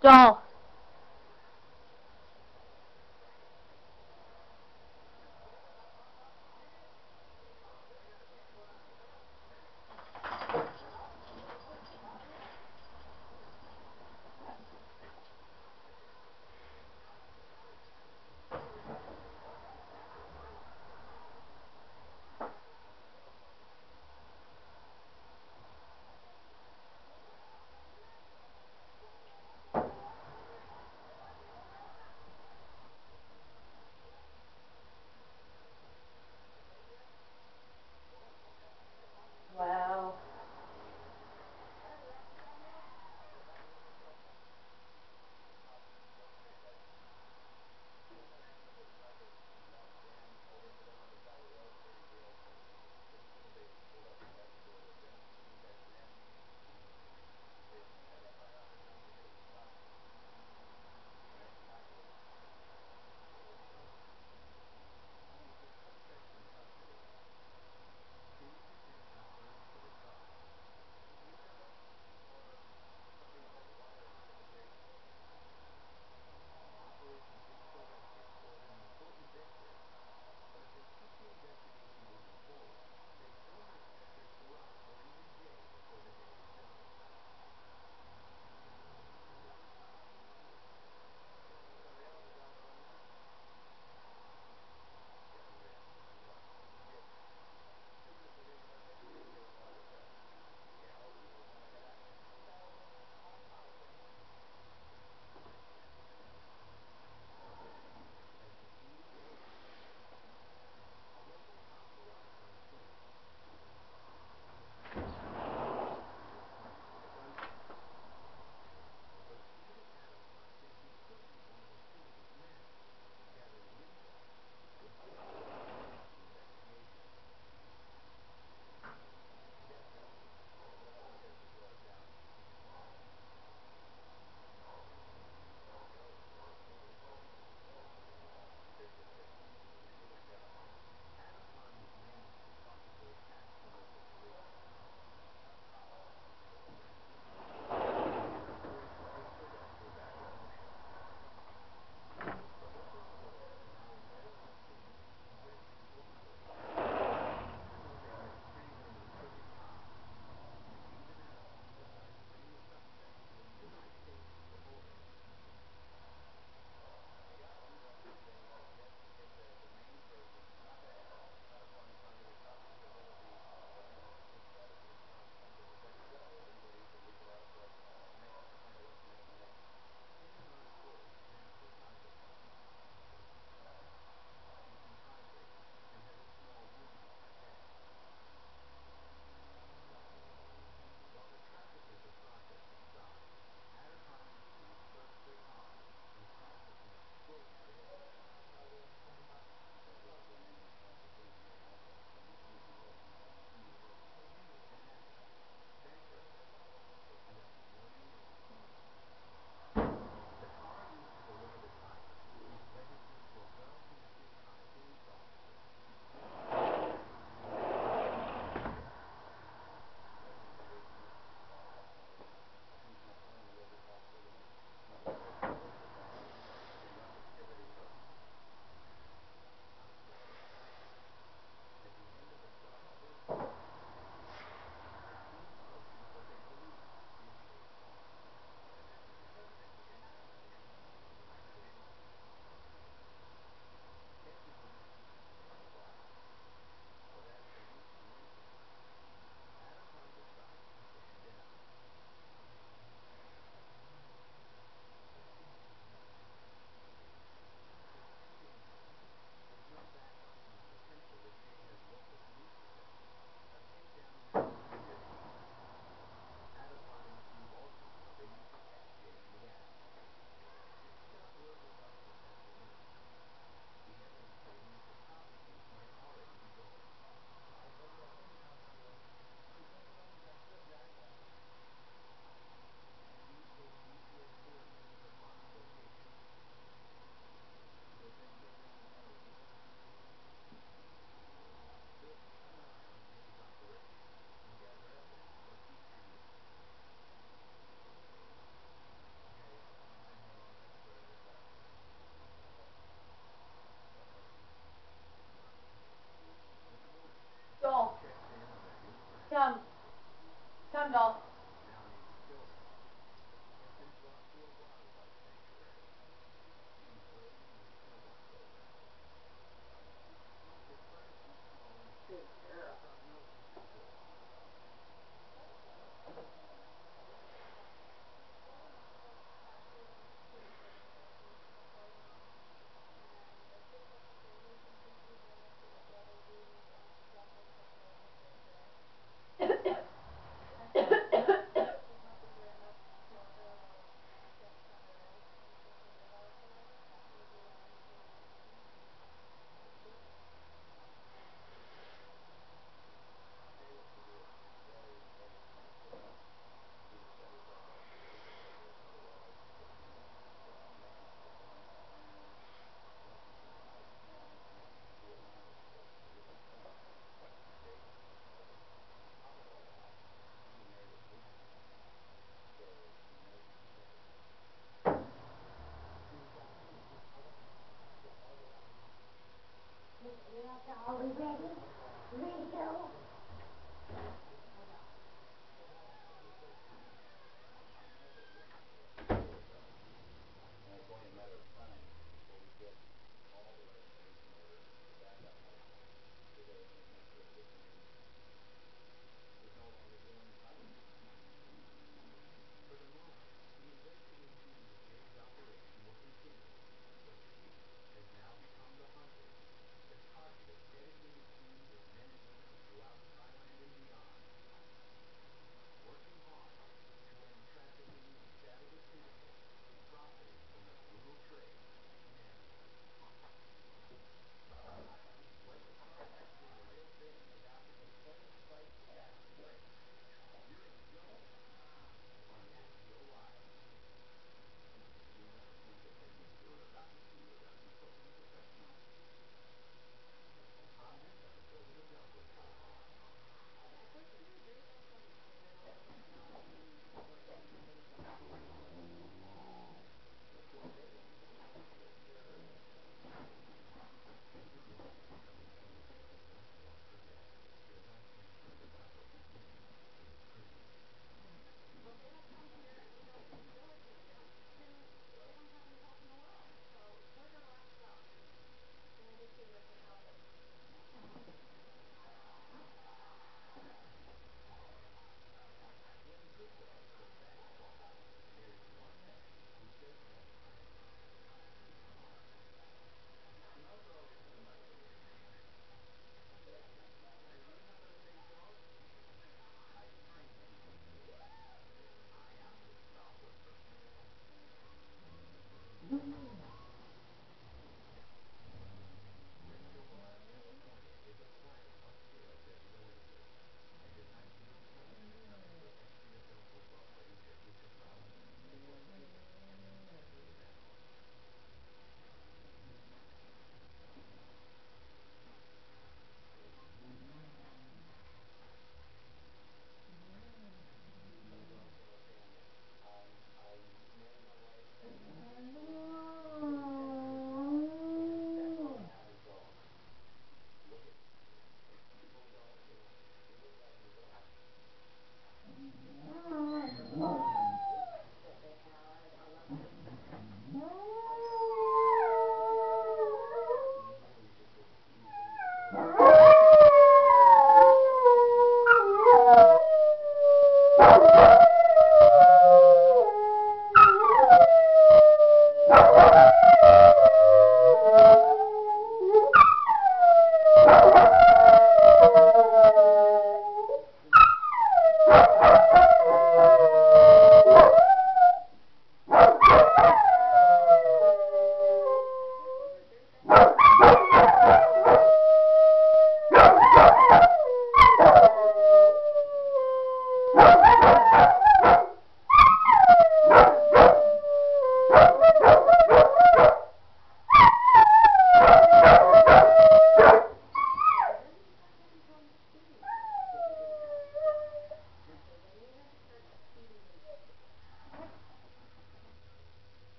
走